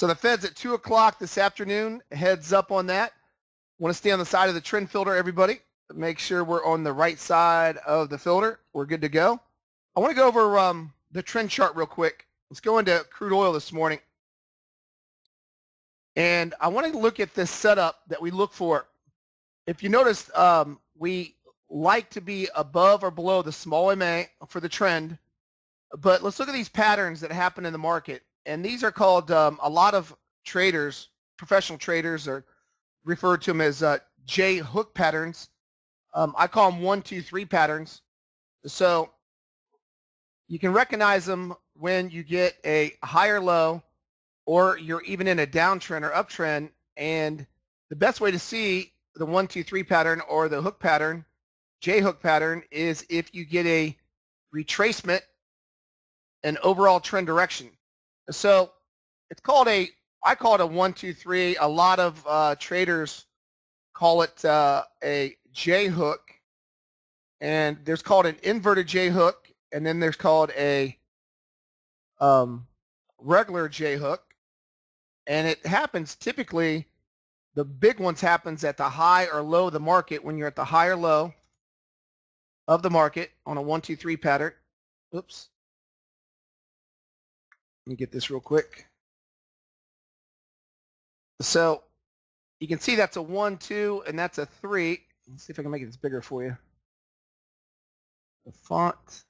So the Fed's at 2 o'clock this afternoon. Heads up on that. Want to stay on the side of the trend filter, everybody. Make sure we're on the right side of the filter. We're good to go. I want to go over um, the trend chart real quick. Let's go into crude oil this morning. And I want to look at this setup that we look for. If you notice, um, we like to be above or below the small MA for the trend. But let's look at these patterns that happen in the market. And these are called, um, a lot of traders, professional traders are referred to them as uh, J hook patterns. Um, I call them one, two, three patterns. So you can recognize them when you get a higher low or you're even in a downtrend or uptrend. And the best way to see the one, two, three pattern or the hook pattern, J hook pattern, is if you get a retracement an overall trend direction. So it's called a, I call it a one, two, three. A lot of uh, traders call it uh, a J hook. And there's called an inverted J hook. And then there's called a um, regular J hook. And it happens typically, the big ones happens at the high or low of the market when you're at the high or low of the market on a one, two, three pattern. Oops. Let me get this real quick. So you can see that's a one, two, and that's a three. Let's see if I can make this bigger for you. The font.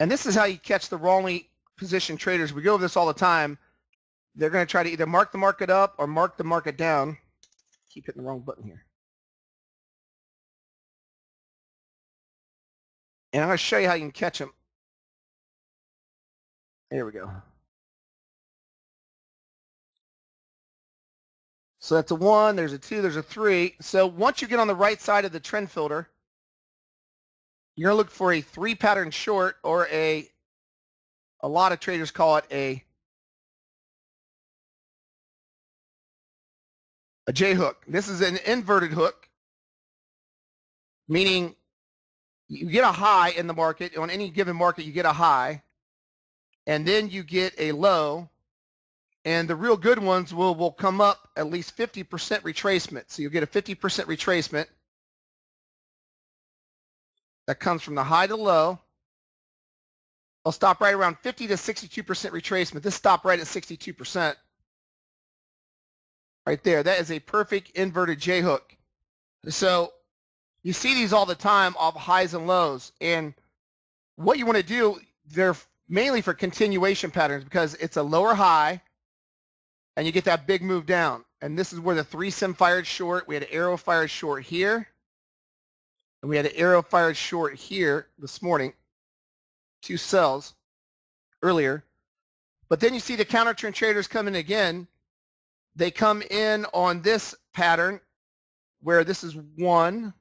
And this is how you catch the wrongly positioned traders. We go over this all the time. They're going to try to either mark the market up or mark the market down. Keep hitting the wrong button here. And I'm going to show you how you can catch them. Here we go. Uh-huh. So that's a one, there's a two, there's a three. So once you get on the right side of the trend filter, you're going to look for a three pattern short or a, a lot of traders call it a, a J hook. This is an inverted hook, meaning you get a high in the market. On any given market, you get a high and then you get a low and the real good ones will, will come up at least 50% retracement. So you'll get a 50% retracement that comes from the high to low. I'll stop right around 50 to 62% retracement. This stopped right at 62%. Right there. That is a perfect inverted J hook. So you see these all the time off highs and lows. And what you want to do, they're mainly for continuation patterns because it's a lower high and you get that big move down. And this is where the three sim fired short. We had an arrow fired short here. And we had an arrow fired short here this morning. Two sells earlier. But then you see the counter trend traders come in again. They come in on this pattern where this is one.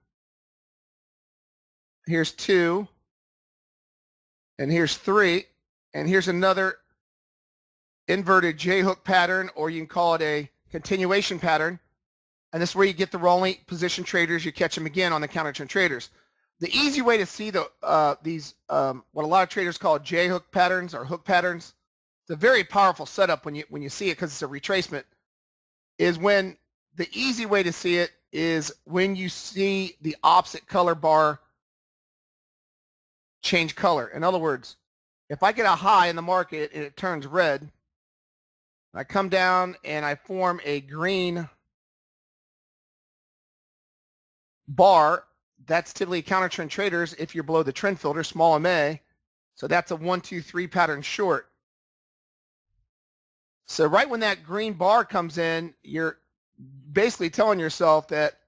Here's two. And here's three. And here's another inverted J-hook pattern, or you can call it a continuation pattern. And this is where you get the rolling position traders. You catch them again on the counter trend traders. The easy way to see the uh, these um, what a lot of traders call J-hook patterns or hook patterns. It's a very powerful setup when you when you see it because it's a retracement. Is when the easy way to see it is when you see the opposite color bar change color. In other words, if I get a high in the market and it turns red, I come down and I form a green bar. That's typically counter trend traders if you're below the trend filter, small MA. So that's a one, two, three pattern short. So right when that green bar comes in, you're basically telling yourself that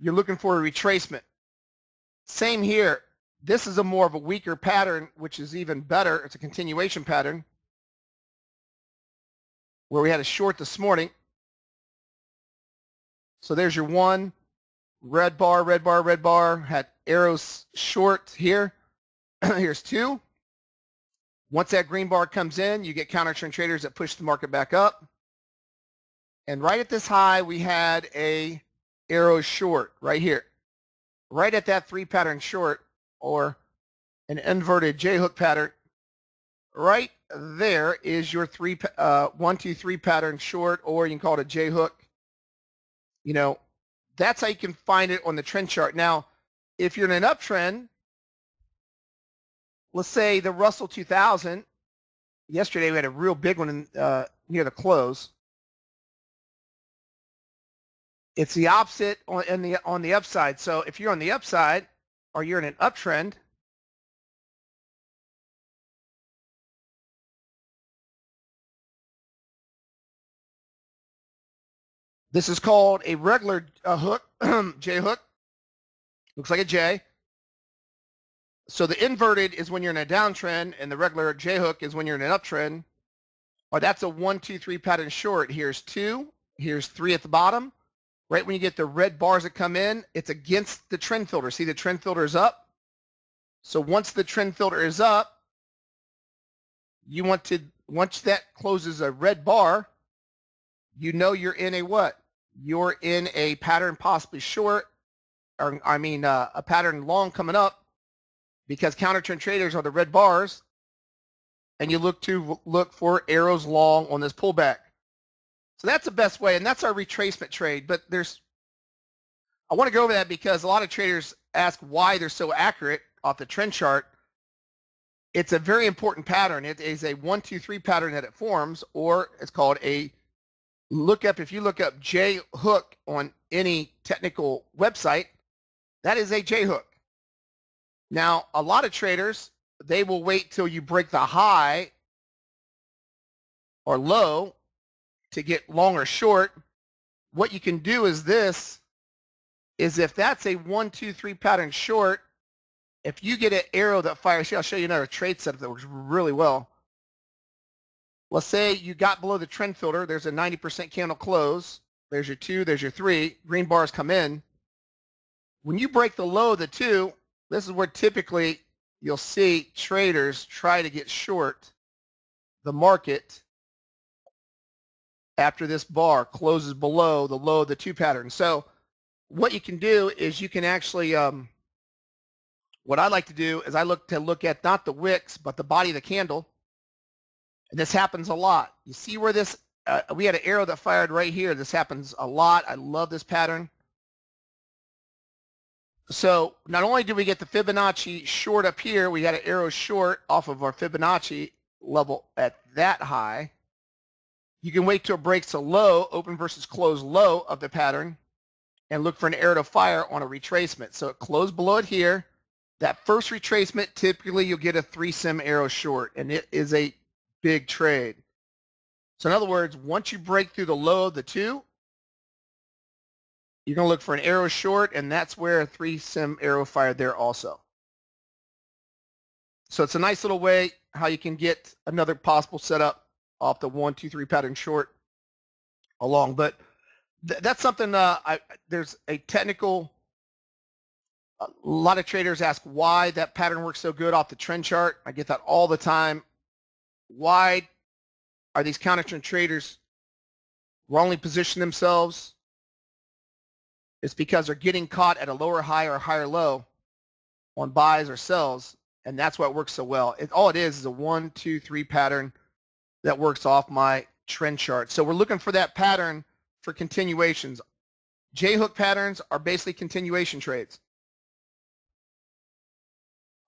you're looking for a retracement. Same here. This is a more of a weaker pattern, which is even better. It's a continuation pattern where we had a short this morning. So there's your one, red bar, red bar, red bar, had arrows short here. Here's two. Once that green bar comes in, you get counter trend traders that push the market back up. And right at this high, we had a arrow short right here. Right at that three pattern short or an inverted J-hook pattern right there is your three, uh, one, two, three pattern short, or you can call it a J hook. You know, that's how you can find it on the trend chart. Now, if you're in an uptrend, let's say the Russell 2000, yesterday we had a real big one in, uh, near the close. It's the opposite on, in the, on the upside. So if you're on the upside or you're in an uptrend, This is called a regular uh, hook, J hook. Looks like a J. So the inverted is when you're in a downtrend, and the regular J hook is when you're in an uptrend. Or that's a one, two, three pattern short. Here's two. Here's three at the bottom. Right when you get the red bars that come in, it's against the trend filter. See the trend filter is up. So once the trend filter is up, you want to, once that closes a red bar, you know you're in a what? You're in a pattern possibly short, or I mean uh, a pattern long coming up because counter trend traders are the red bars and you look to look for arrows long on this pullback. So that's the best way, and that's our retracement trade. But there's, I want to go over that because a lot of traders ask why they're so accurate off the trend chart. It's a very important pattern. It is a one, two, three pattern that it forms, or it's called a look up, if you look up J hook on any technical website, that is a J hook. Now, a lot of traders, they will wait till you break the high or low to get long or short. What you can do is this, is if that's a one, two, three pattern short, if you get an arrow that fires, I'll show you another trade setup that works really well let's say you got below the trend filter, there's a 90% candle close, there's your two, there's your three, green bars come in. When you break the low of the two, this is where typically you'll see traders try to get short the market after this bar closes below the low of the two pattern. So what you can do is you can actually, um, what I like to do is I look to look at not the wicks, but the body of the candle and this happens a lot. You see where this, uh, we had an arrow that fired right here. This happens a lot. I love this pattern. So not only do we get the Fibonacci short up here, we got an arrow short off of our Fibonacci level at that high. You can wait till it breaks a low, open versus close low of the pattern, and look for an arrow to fire on a retracement. So it closed below it here. That first retracement, typically you'll get a three sim arrow short, and it is a big trade. So in other words, once you break through the low of the two, you're going to look for an arrow short, and that's where a three sim arrow fired there also. So it's a nice little way how you can get another possible setup off the one, two, three pattern short along. But th that's something uh, I, there's a technical, a lot of traders ask why that pattern works so good off the trend chart. I get that all the time why are these counter trend traders wrongly position themselves? It's because they're getting caught at a lower high or higher low on buys or sells, and that's why it works so well. It, all it is is a one, two, three pattern that works off my trend chart. So we're looking for that pattern for continuations. J-hook patterns are basically continuation trades.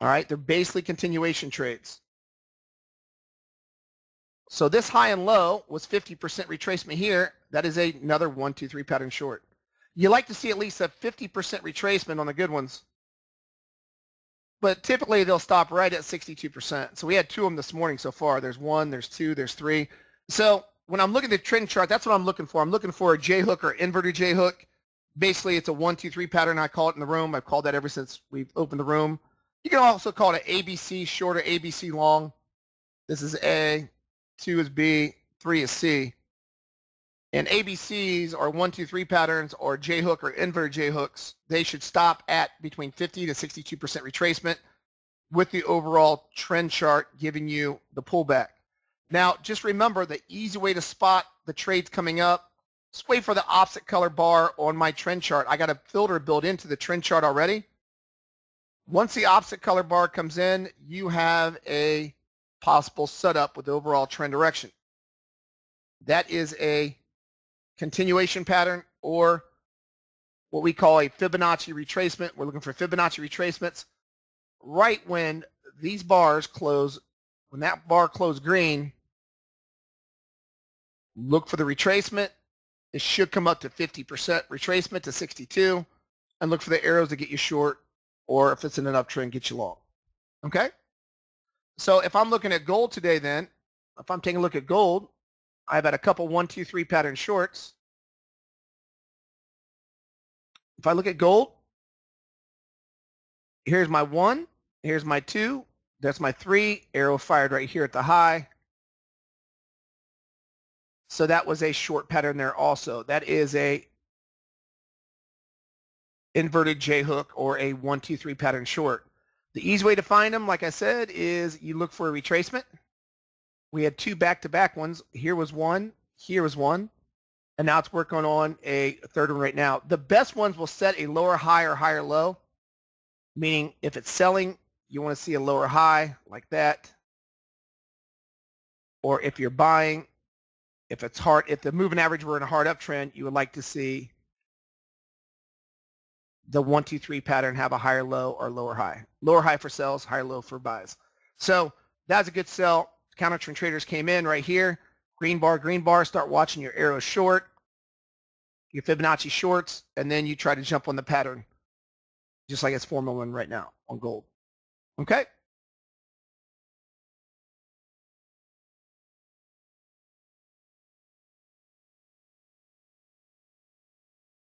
All right, they're basically continuation trades. So this high and low was 50% retracement here. That is a, another one, two, three pattern short. You like to see at least a 50% retracement on the good ones. But typically they'll stop right at 62%. So we had two of them this morning so far. There's one, there's two, there's three. So when I'm looking at the trend chart, that's what I'm looking for. I'm looking for a J hook or inverted J hook. Basically, it's a one, two, three pattern. I call it in the room. I've called that ever since we've opened the room. You can also call it an ABC short or ABC long. This is A, two is B, three is C. And ABCs are one, two, three patterns or J hook or inverted J hooks. They should stop at between 50 to 62% retracement with the overall trend chart giving you the pullback. Now, just remember the easy way to spot the trades coming up, just wait for the opposite color bar on my trend chart. I got a filter built into the trend chart already. Once the opposite color bar comes in, you have a possible setup with overall trend direction. That is a continuation pattern or what we call a Fibonacci retracement. We're looking for Fibonacci retracements right when these bars close, when that bar closed green, look for the retracement. It should come up to 50% retracement to 62 and look for the arrows to get you short or if it's in an uptrend, get you long. Okay? So if I'm looking at gold today then, if I'm taking a look at gold, I've had a couple one, two, three pattern shorts. If I look at gold, here's my one, here's my two, that's my three, arrow fired right here at the high. So that was a short pattern there also. That is a inverted J hook or a one, two, three pattern short. The easy way to find them, like I said, is you look for a retracement. We had two back-to-back ones. Here was one, here was one, and now it's working on a third one right now. The best ones will set a lower high or higher low, meaning if it's selling, you want to see a lower high like that. Or if you're buying, if it's hard, if the moving average were in a hard uptrend, you would like to see the one, two, three pattern have a higher low or lower high. Lower high for sells, higher low for buys. So that's a good sell. Counter trend traders came in right here. Green bar, green bar. Start watching your arrows short, your Fibonacci shorts, and then you try to jump on the pattern, just like it's Formula One right now on gold. Okay.